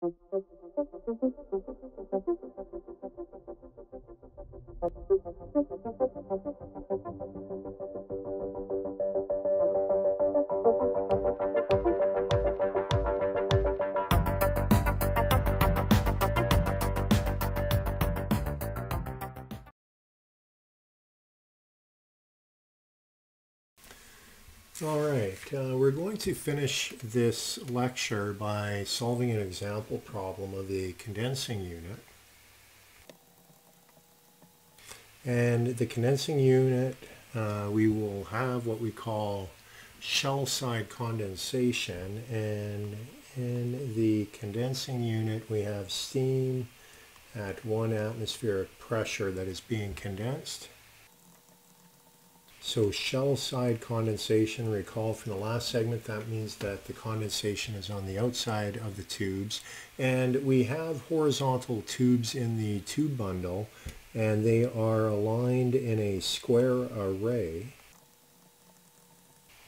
Thank you. Going to finish this lecture by solving an example problem of the condensing unit. And the condensing unit, uh, we will have what we call shell side condensation. And in the condensing unit, we have steam at one atmospheric pressure that is being condensed. So shell side condensation, recall from the last segment, that means that the condensation is on the outside of the tubes. And we have horizontal tubes in the tube bundle, and they are aligned in a square array.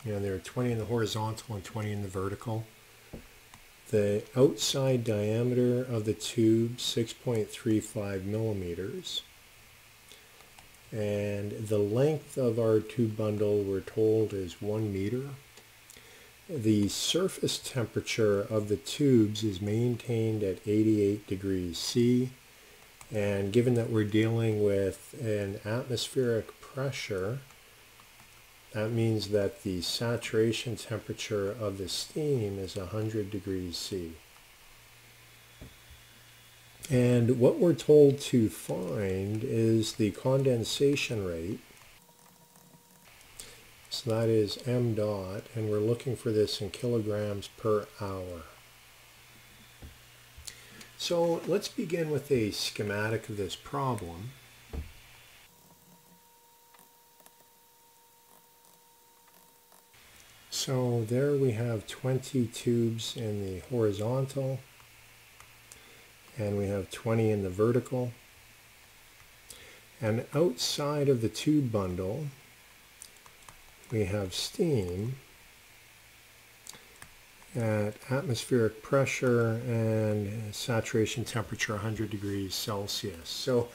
And there are 20 in the horizontal and 20 in the vertical. The outside diameter of the tube, 6.35 millimeters and the length of our tube bundle we're told is one meter. The surface temperature of the tubes is maintained at 88 degrees C and given that we're dealing with an atmospheric pressure that means that the saturation temperature of the steam is 100 degrees C. And what we're told to find is the condensation rate. So that is m dot, and we're looking for this in kilograms per hour. So let's begin with a schematic of this problem. So there we have 20 tubes in the horizontal and we have 20 in the vertical. And outside of the tube bundle, we have steam at atmospheric pressure and saturation temperature 100 degrees Celsius. So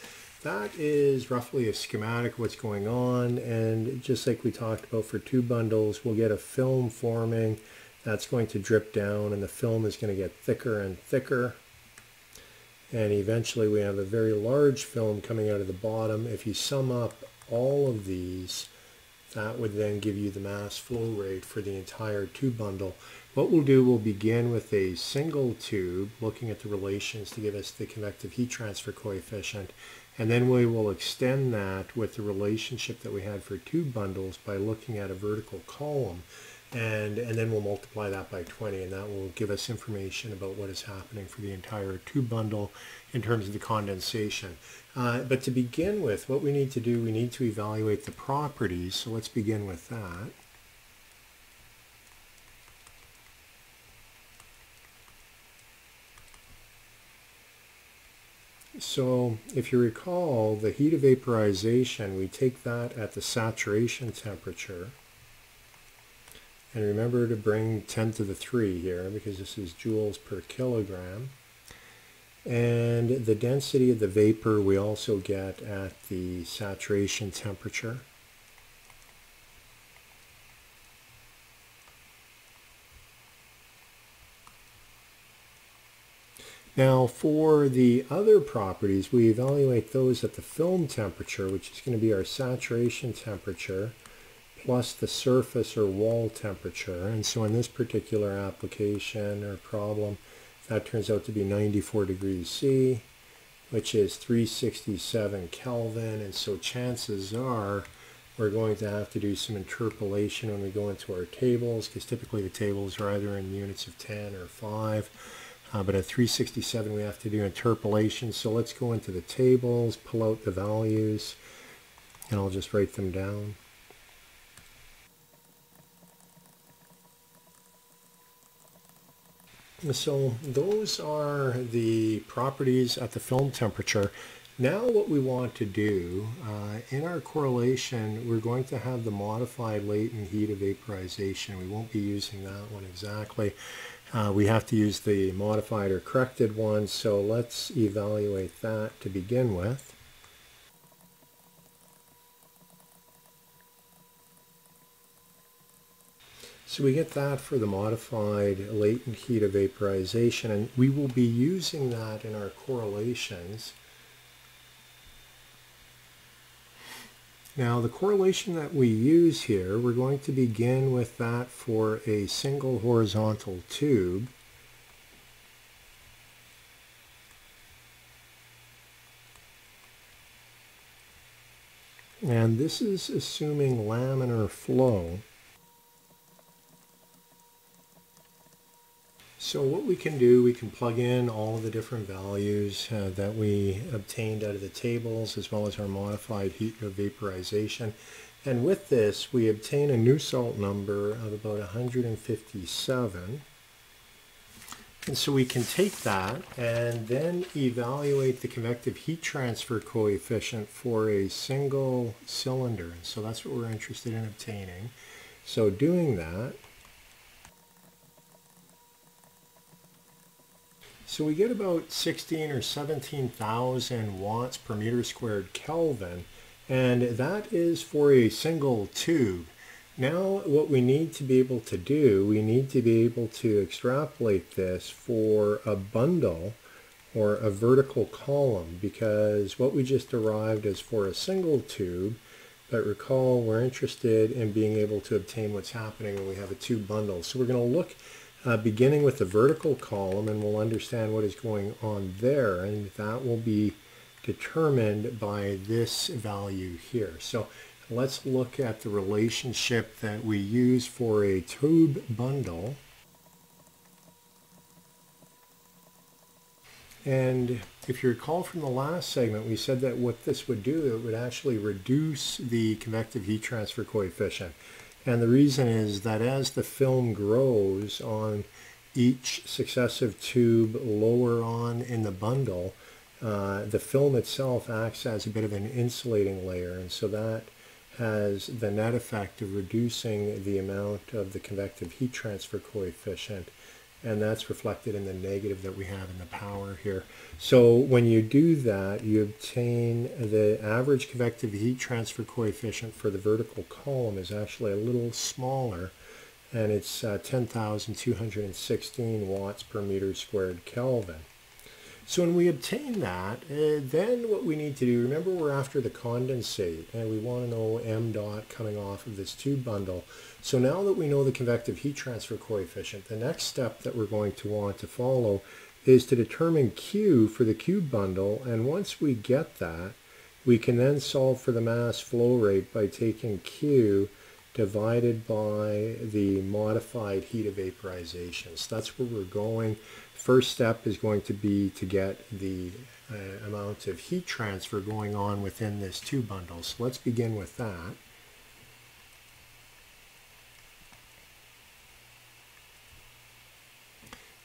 that is roughly a schematic of what's going on and just like we talked about for tube bundles we'll get a film forming that's going to drip down and the film is going to get thicker and thicker and eventually we have a very large film coming out of the bottom. If you sum up all of these, that would then give you the mass flow rate for the entire tube bundle. What we'll do, we'll begin with a single tube, looking at the relations to give us the convective heat transfer coefficient, and then we will extend that with the relationship that we had for tube bundles by looking at a vertical column and, and then we'll multiply that by 20 and that will give us information about what is happening for the entire tube bundle in terms of the condensation. Uh, but to begin with, what we need to do, we need to evaluate the properties. So let's begin with that. So if you recall, the heat of vaporization, we take that at the saturation temperature. And remember to bring 10 to the 3 here because this is joules per kilogram. And the density of the vapor we also get at the saturation temperature. Now for the other properties, we evaluate those at the film temperature, which is going to be our saturation temperature plus the surface or wall temperature. And so in this particular application or problem, that turns out to be 94 degrees C, which is 367 Kelvin. And so chances are we're going to have to do some interpolation when we go into our tables, because typically the tables are either in units of 10 or 5. Uh, but at 367 we have to do interpolation. So let's go into the tables, pull out the values, and I'll just write them down. So those are the properties at the film temperature. Now what we want to do, uh, in our correlation, we're going to have the modified latent heat of vaporization. We won't be using that one exactly. uh, we have to use the modified or corrected one. So let's evaluate that to begin with. So we get that for the modified latent heat of vaporization, and we will be using that in our correlations. Now the correlation that we use here, we're going to begin with that for a single horizontal tube. And this is assuming laminar flow. So what we can do, we can plug in all of the different values uh, that we obtained out of the tables as well as our modified heat of vaporization. And with this, we obtain a Nusselt number of about 157. And so we can take that and then evaluate the convective heat transfer coefficient for a single cylinder. And so that's what we're interested in obtaining. So doing that, So we get about 16 or 17,000 watts per meter squared Kelvin, and that is for a single tube. Now what we need to be able to do, we need to be able to extrapolate this for a bundle or a vertical column because what we just derived is for a single tube, but recall we're interested in being able to obtain what's happening when we have a tube bundle. So we're going to look uh, beginning with the vertical column and we'll understand what is going on there and that will be determined by this value here. So let's look at the relationship that we use for a tube bundle. And if you recall from the last segment, we said that what this would do, it would actually reduce the convective heat transfer coefficient. And the reason is that as the film grows on each successive tube lower on in the bundle, uh, the film itself acts as a bit of an insulating layer. And so that has the net effect of reducing the amount of the convective heat transfer coefficient and that's reflected in the negative that we have in the power here. So when you do that, you obtain the average convective heat transfer coefficient for the vertical column is actually a little smaller, and it's uh, 10,216 watts per meter squared Kelvin. So when we obtain that, uh, then what we need to do, remember we're after the condensate, and we want to know m dot coming off of this tube bundle. So now that we know the convective heat transfer coefficient, the next step that we're going to want to follow is to determine Q for the tube bundle, and once we get that, we can then solve for the mass flow rate by taking Q divided by the modified heat of vaporization. So that's where we're going. First step is going to be to get the uh, amount of heat transfer going on within this tube bundle. So let's begin with that.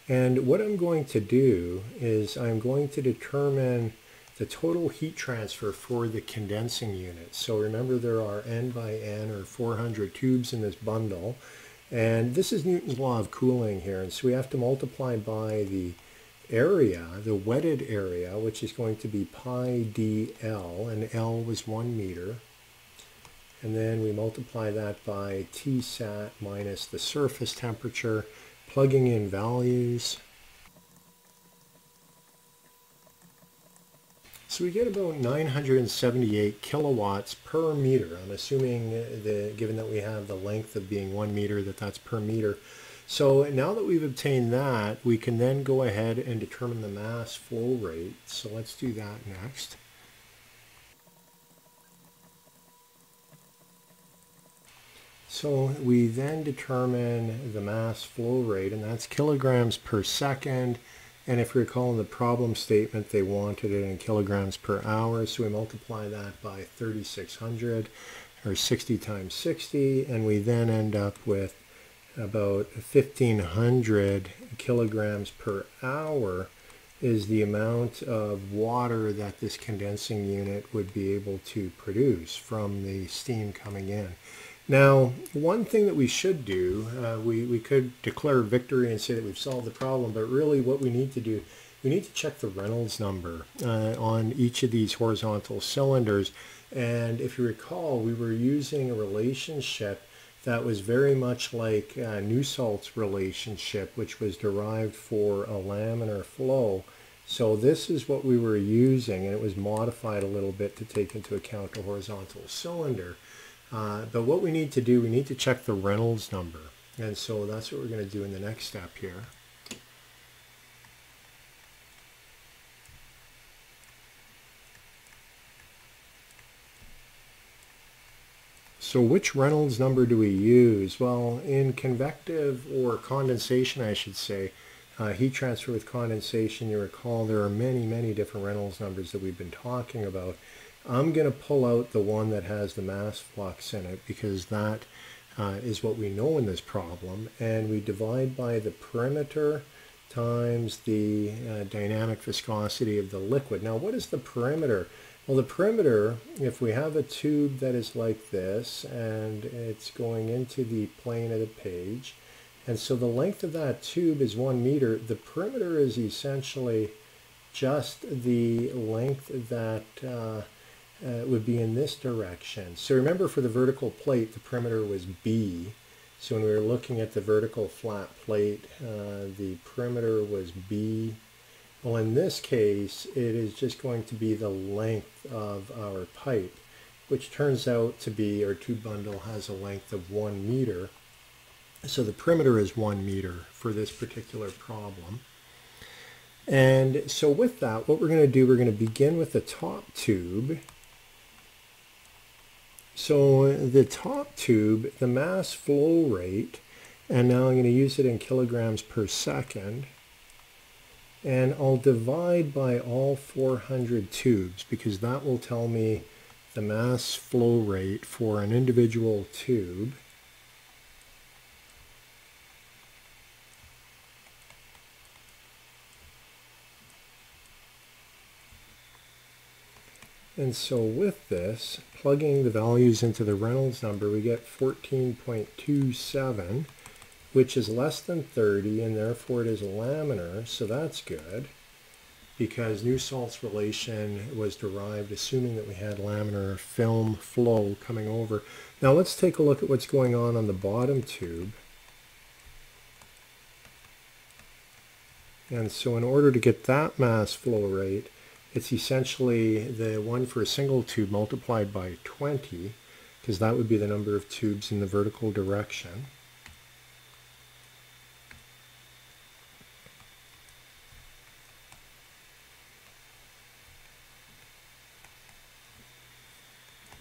And what I'm going to do is I'm going to determine the total heat transfer for the condensing unit. So remember there are n by n or 400 tubes in this bundle. And this is Newton's law of cooling here. And so we have to multiply by the area, the wetted area, which is going to be pi dl, and L was one meter. And then we multiply that by Tsat minus the surface temperature, plugging in values. So we get about 978 kilowatts per meter. I'm assuming, the, given that we have the length of being one meter, that that's per meter. So now that we've obtained that, we can then go ahead and determine the mass flow rate. So let's do that next. So we then determine the mass flow rate, and that's kilograms per second and if you recall in the problem statement, they wanted it in kilograms per hour. So we multiply that by 3,600 or 60 times 60. And we then end up with about 1,500 kilograms per hour is the amount of water that this condensing unit would be able to produce from the steam coming in. Now, one thing that we should do, uh, we, we could declare victory and say that we've solved the problem, but really what we need to do, we need to check the Reynolds number uh, on each of these horizontal cylinders. And if you recall, we were using a relationship that was very much like uh, Nusselt's relationship, which was derived for a laminar flow. So this is what we were using, and it was modified a little bit to take into account a horizontal cylinder. Uh, but what we need to do, we need to check the Reynolds number. And so that's what we're going to do in the next step here. So which Reynolds number do we use? Well, in convective or condensation, I should say, uh, heat transfer with condensation, you recall there are many, many different Reynolds numbers that we've been talking about. I'm going to pull out the one that has the mass flux in it because that uh, is what we know in this problem. And we divide by the perimeter times the uh, dynamic viscosity of the liquid. Now, what is the perimeter? Well, the perimeter, if we have a tube that is like this and it's going into the plane of the page, and so the length of that tube is one meter, the perimeter is essentially just the length that uh, uh, would be in this direction. So remember for the vertical plate, the perimeter was B. So when we were looking at the vertical flat plate, uh, the perimeter was B. Well, in this case, it is just going to be the length of our pipe, which turns out to be, our tube bundle has a length of one meter. So the perimeter is one meter for this particular problem. And so with that, what we're going to do, we're going to begin with the top tube. So the top tube, the mass flow rate, and now I'm going to use it in kilograms per second. And I'll divide by all 400 tubes because that will tell me the mass flow rate for an individual tube. And so with this, plugging the values into the Reynolds number, we get 14.27, which is less than 30, and therefore it is laminar, so that's good, because Nusselt's relation was derived assuming that we had laminar film flow coming over. Now let's take a look at what's going on on the bottom tube. And so in order to get that mass flow rate, it's essentially the one for a single tube multiplied by 20, because that would be the number of tubes in the vertical direction.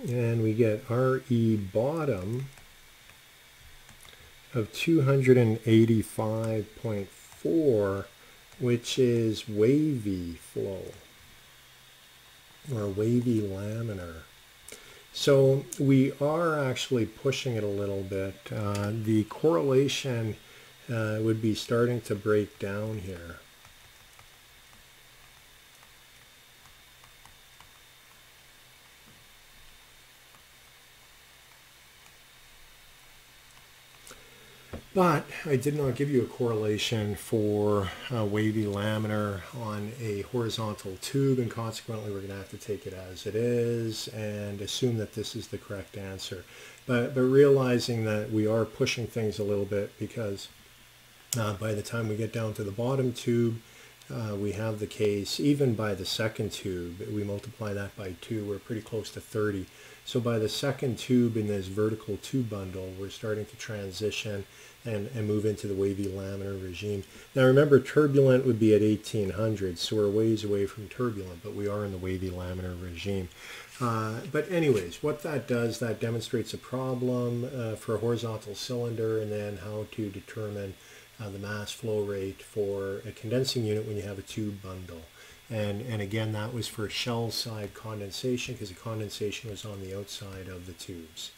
And we get RE bottom of 285.4, which is wavy flow or a wavy laminar. So we are actually pushing it a little bit. Uh, the correlation uh, would be starting to break down here. But I did not give you a correlation for a wavy laminar on a horizontal tube, and consequently we're going to have to take it as it is and assume that this is the correct answer. But, but realizing that we are pushing things a little bit because uh, by the time we get down to the bottom tube, uh, we have the case, even by the second tube, we multiply that by 2, we're pretty close to 30. So by the second tube in this vertical tube bundle, we're starting to transition and, and move into the wavy laminar regime. Now remember, turbulent would be at 1800, so we're ways away from turbulent, but we are in the wavy laminar regime. Uh, but anyways, what that does, that demonstrates a problem uh, for a horizontal cylinder and then how to determine uh, the mass flow rate for a condensing unit when you have a tube bundle. And, and again, that was for shell side condensation because the condensation was on the outside of the tubes.